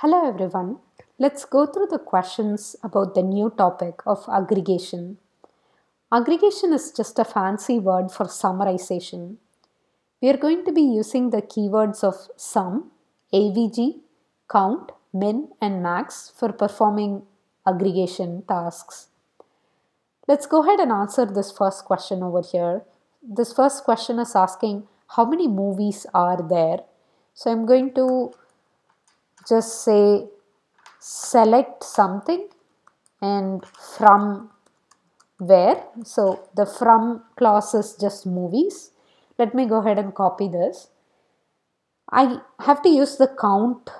Hello everyone. Let's go through the questions about the new topic of aggregation. Aggregation is just a fancy word for summarization. We are going to be using the keywords of sum, AVG, count, min and max for performing aggregation tasks. Let's go ahead and answer this first question over here. This first question is asking how many movies are there. So I'm going to just say select something and from where. So the from clause is just movies. Let me go ahead and copy this. I have to use the count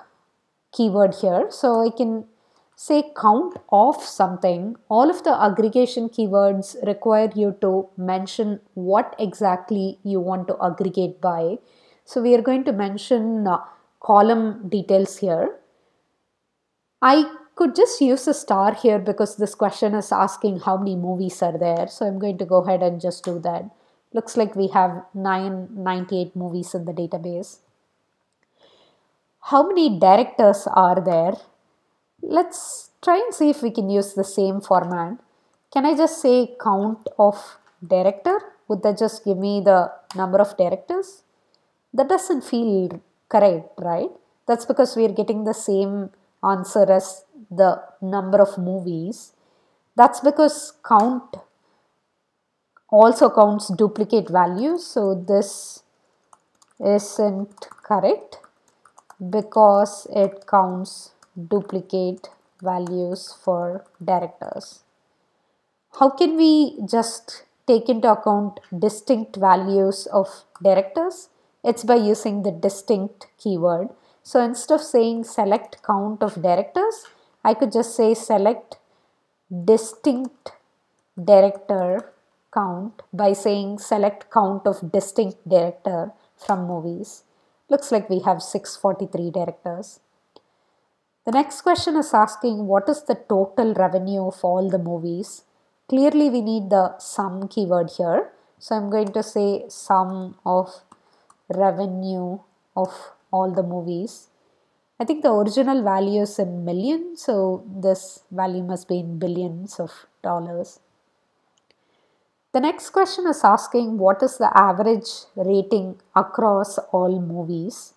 keyword here. So I can say count of something. All of the aggregation keywords require you to mention what exactly you want to aggregate by. So we are going to mention uh, column details here. I could just use a star here because this question is asking how many movies are there. So I'm going to go ahead and just do that. Looks like we have 998 movies in the database. How many directors are there? Let's try and see if we can use the same format. Can I just say count of director? Would that just give me the number of directors? That doesn't feel correct, right? That's because we are getting the same answer as the number of movies. That's because count also counts duplicate values. So this isn't correct because it counts duplicate values for directors. How can we just take into account distinct values of directors? It's by using the distinct keyword. So instead of saying select count of directors, I could just say select distinct director count by saying select count of distinct director from movies. Looks like we have 643 directors. The next question is asking what is the total revenue of all the movies? Clearly we need the sum keyword here. So I'm going to say sum of revenue of all the movies. I think the original value is in millions, so this value must be in billions of dollars. The next question is asking what is the average rating across all movies.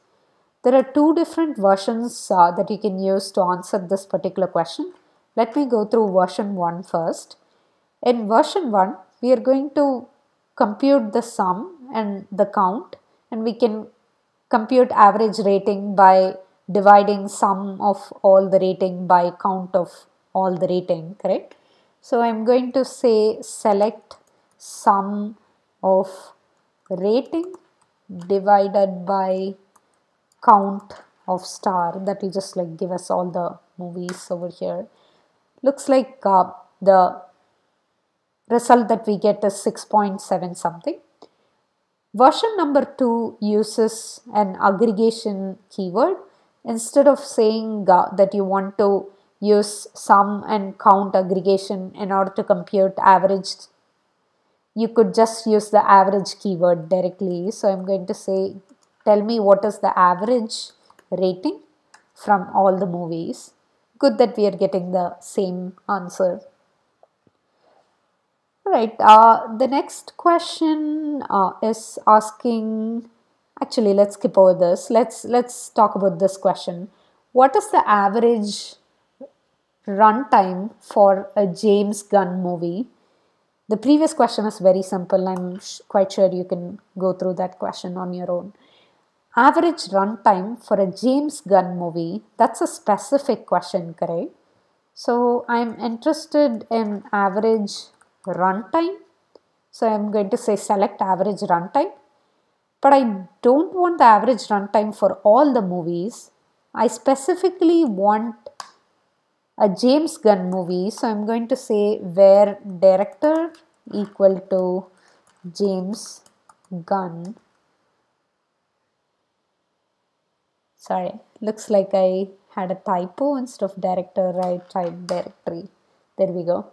There are two different versions uh, that you can use to answer this particular question. Let me go through version 1 first. In version 1, we are going to compute the sum and the count and we can compute average rating by dividing sum of all the rating by count of all the rating correct? So i'm going to say select sum of rating divided by count of star. That will just like give us all the movies over here. Looks like uh, the result that we get is 6.7 something Version number 2 uses an aggregation keyword. Instead of saying that you want to use sum and count aggregation in order to compute average, you could just use the average keyword directly. So I'm going to say, tell me what is the average rating from all the movies. Good that we are getting the same answer. Right. Uh, the next question uh, is asking. Actually, let's skip over this. Let's let's talk about this question. What is the average runtime for a James Gunn movie? The previous question is very simple. I'm quite sure you can go through that question on your own. Average runtime for a James Gunn movie. That's a specific question, correct? So I'm interested in average runtime. So I'm going to say select average runtime. But I don't want the average runtime for all the movies. I specifically want a James Gunn movie. So I'm going to say where director equal to James Gunn. Sorry, looks like I had a typo instead of director, I typed directory. There we go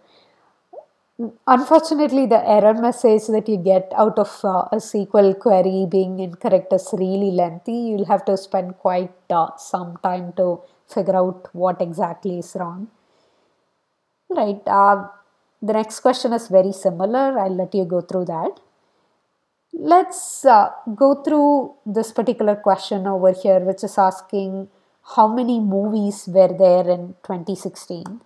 Unfortunately, the error message that you get out of uh, a SQL query being incorrect is really lengthy. You'll have to spend quite uh, some time to figure out what exactly is wrong. Right. Uh, the next question is very similar. I'll let you go through that. Let's uh, go through this particular question over here, which is asking how many movies were there in 2016.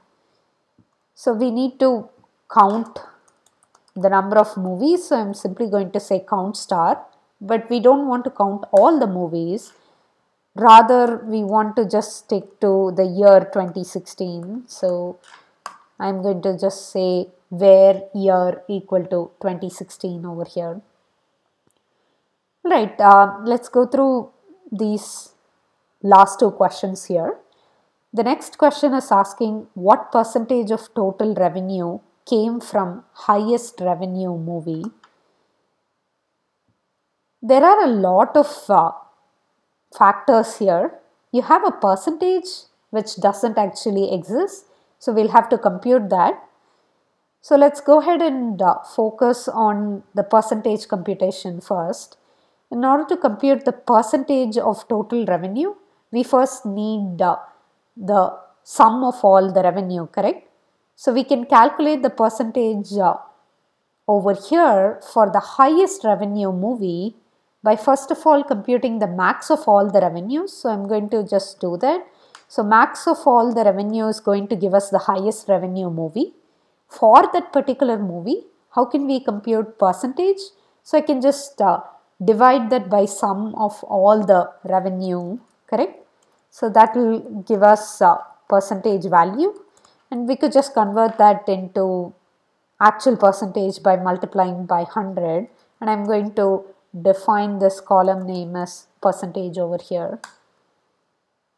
So we need to count the number of movies. So I'm simply going to say count star, but we don't want to count all the movies. Rather, we want to just stick to the year 2016. So I'm going to just say where year equal to 2016 over here. Right, uh, let's go through these last two questions here. The next question is asking what percentage of total revenue came from highest revenue movie. There are a lot of uh, factors here. You have a percentage which doesn't actually exist. So we'll have to compute that. So let's go ahead and uh, focus on the percentage computation first. In order to compute the percentage of total revenue, we first need uh, the sum of all the revenue, correct? So we can calculate the percentage uh, over here for the highest revenue movie by first of all computing the max of all the revenues. So I'm going to just do that. So max of all the revenue is going to give us the highest revenue movie. For that particular movie, how can we compute percentage? So I can just uh, divide that by sum of all the revenue, correct? So that will give us uh, percentage value and we could just convert that into actual percentage by multiplying by 100 and I'm going to define this column name as percentage over here.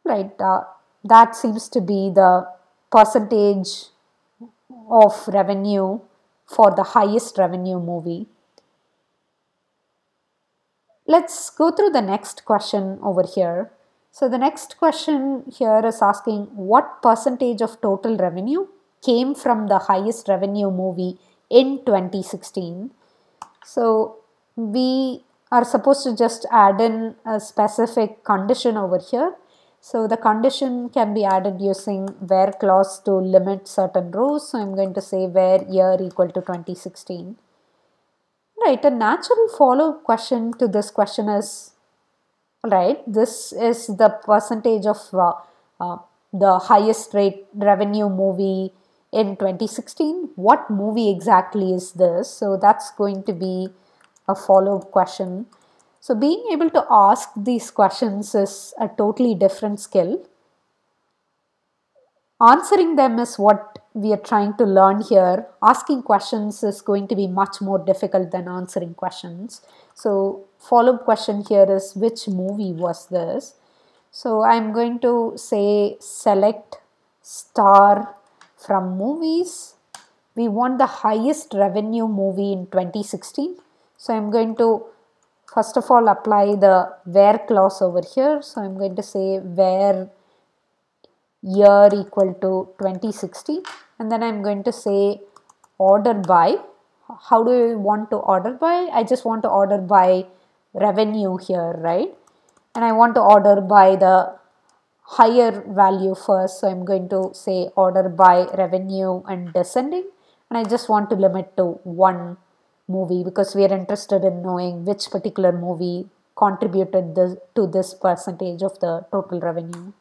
Right uh, that seems to be the percentage of revenue for the highest revenue movie. Let's go through the next question over here so the next question here is asking what percentage of total revenue came from the highest revenue movie in 2016. So we are supposed to just add in a specific condition over here. So the condition can be added using where clause to limit certain rows. So I'm going to say where year equal to 2016. Right, a natural follow-up question to this question is right? This is the percentage of uh, uh, the highest rate revenue movie in 2016 what movie exactly is this? So that's going to be a follow-up question. So being able to ask these questions is a totally different skill. Answering them is what we are trying to learn here. Asking questions is going to be much more difficult than answering questions. So follow-up question here is which movie was this? So I'm going to say select star from movies. We want the highest revenue movie in 2016. So I'm going to first of all apply the where clause over here. So I'm going to say where year equal to 2016 and then I'm going to say order by how do I want to order by I just want to order by revenue here right and I want to order by the higher value first so I'm going to say order by revenue and descending and I just want to limit to one movie because we are interested in knowing which particular movie contributed this, to this percentage of the total revenue.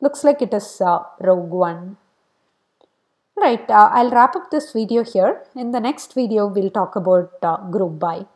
Looks like it is uh, Rogue One. Right, uh, I'll wrap up this video here. In the next video, we'll talk about uh, group by.